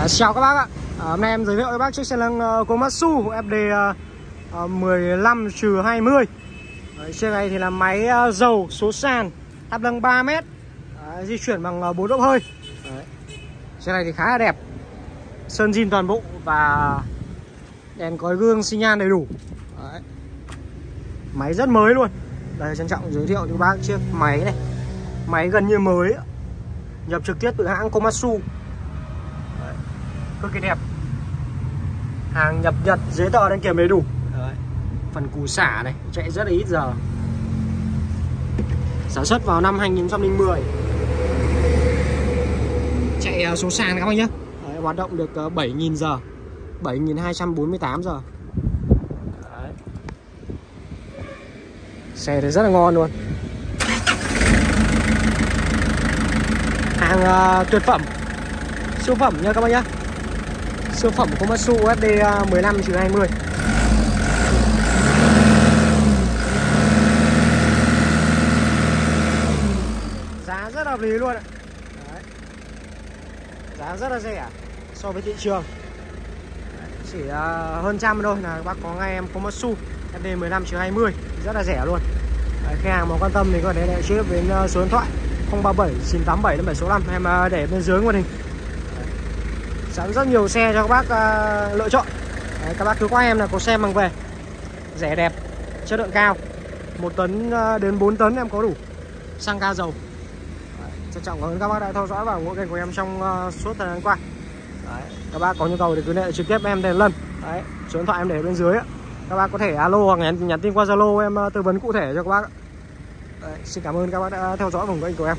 À, chào các bác ạ. À, Hôm nay em giới thiệu với bác chiếc xe lăn uh, ờ, Komatsu FD uh, 15 20 Đấy, Chiếc này thì là máy uh, dầu số sàn tháp nâng 3 mét. Đấy, Di chuyển bằng uh, 4 động hơi. Đấy. Chiếc này thì khá là đẹp. Sơn zin toàn bộ và đèn còi gương xi nhan đầy đủ. Đấy. Máy rất mới luôn. Đây trân trọng giới thiệu cho bác chiếc máy này. Máy gần như mới Nhập trực tiếp từ hãng Komatsu cực kỳ đẹp. Hàng nhập nhật giấy tờ đăng kiểm đầy đủ. Đấy. phần củ xả này chạy rất là ít giờ. Sản xuất vào năm 2010 chạy à, số sàn các bác nhé Đấy, hoạt động được 7.000 à, giờ. 7.248 giờ. Đấy. xe thì rất là ngon luôn. Hàng uh, tuyệt phẩm. Siêu phẩm nha các bác nhé siêu phẩm Komatsu SD 15 20 giá rất hợp lý luôn ạ. Đấy. giá rất là rẻ so với thị trường. Chỉ à, hơn trăm thôi là bác có ngay em Komatsu SD 15 20 rất là rẻ luôn. Đấy, khách hàng mà quan tâm thì có thể liên trực đến à, số điện thoại 037 987 765 em à, để bên dưới màn hình sẵn rất nhiều xe cho các bác uh, lựa chọn. Đấy, các bác cứ qua em là có xe mang về. Rẻ đẹp chất lượng cao. Một tấn uh, đến 4 tấn em có đủ. Xăng ga dầu. Đấy, trân trọng cảm ơn các bác đã theo dõi và ủng hộ kênh của em trong uh, suốt thời gian qua. Đấy, các bác có nhu cầu thì cứ liên hệ trực tiếp em đèn lân. Đấy, số điện thoại em để bên dưới các bác có thể alo hoặc nhắn, nhắn tin qua zalo em tư vấn cụ thể cho các bác Đấy, xin cảm ơn các bác đã theo dõi vòng kênh của em